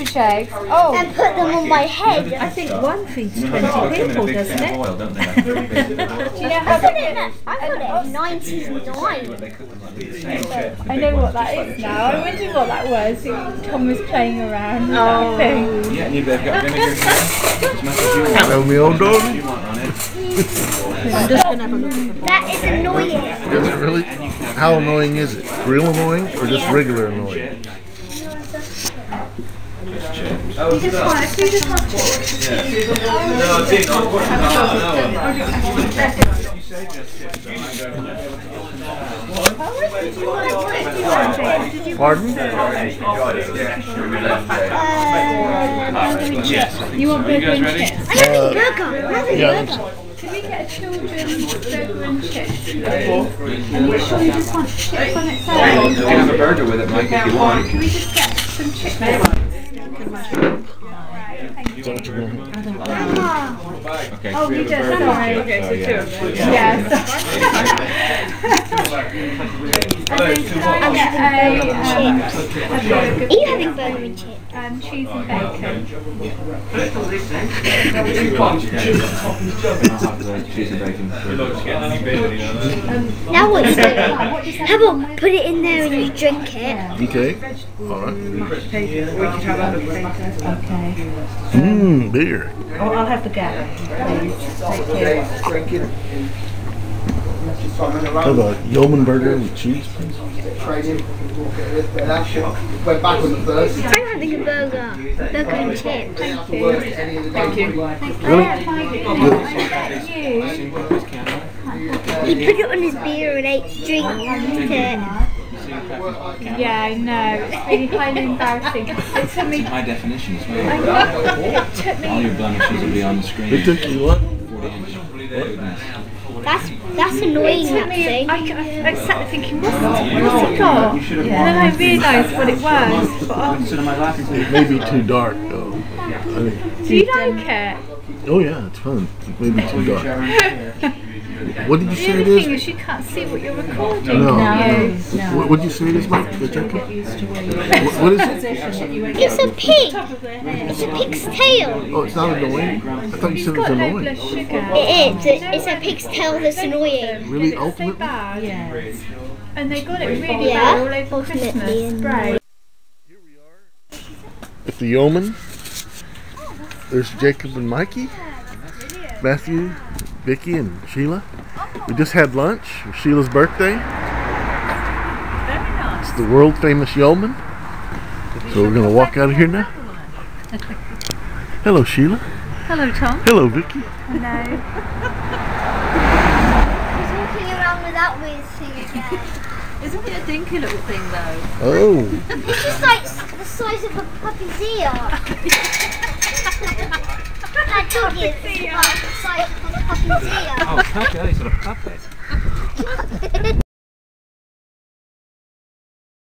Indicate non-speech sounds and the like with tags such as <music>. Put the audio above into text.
ostrich eggs. Oh, and put them on my head. I think one feeds They 20 come in a people, doesn't it? oil, don't they? <laughs> do you know I how thought big it, it I thought it was 99. They cook them like with the same chips, the I know what ones, that just like is the now. I chicken. wondered what that was. Tom was playing around with Oh. that thing. Yeah, and you've got vinegar here, as much as you want. Hello, me old dog. You want on it. I'm just going to have a look at the That is annoying. Is it really? How annoying is it? Real annoying or just regular annoying? Pardon? You want burger and chips? I have a uh, burger. I have a Yeah. burger. Can we get a children's burger and chips? please? Are you sure you just want chips on its You can have a burger with it, Mike, if you want. Can we just get some chips? Okay, Oh, we you just burger. sorry. Okay, so two. <laughs> Yes. <laughs> <laughs> I think I'll get a, um, a Are you having burger chips? and cheese and bacon. I'll have the cheese and oh, bacon. Now what is it? How about put it in there and you drink it? Okay. All right. Mm, okay. Mmm, beer. Oh, I'll have the gap, please. Thank you. Have a yeoman burger with cheese, please. Went back on the first. I'm having a burger. Burger and chips. Thank you. Really? He put it on his beer and ate drink it. Yeah, I know. It's really highly embarrassing. It took me. High definition as I well. know. All your blemishes will be on the screen. It took you what? 40 inch. Goodness. That's that's annoying. It That thing. I, I, I sat there thinking, what's, what's it got? And then I realised what it was. But, oh, Sit on my lap and say, It may be too dark though. I think. do you like it? Oh yeah, it's fun. It may be too dark. <laughs> What did you say only it thing is? is you can't see what you're recording. No. can you? What what did you say it is, Mike? The jacket? Used to where you What, what is it? position that you went It's a pig. top of their head. It's a pig's tail. Oh, it's not annoying. I thought you said it was annoying. It is. It's a pig's tail that's annoying. Really, It's so ultimately? bad. Yes. And they got it really Yeah. bad all over Ultimately Christmas. annoying. Spray. With the yeoman. There's Jacob and Mikey. Matthew, Vicky, and Sheila. We just had lunch for Sheila's birthday. It's the world famous yeoman. So we're gonna walk out of here now. Hello, Sheila. Hello, Tom. Hello, Vicky. Hello. <laughs> He's walking around without weird thing again. Isn't it a dinky little thing though? Oh, It's just like the size of a puppy's ear. <laughs> is about oh, the size of a puppy's ear. oh, puppet, he's got a puppet.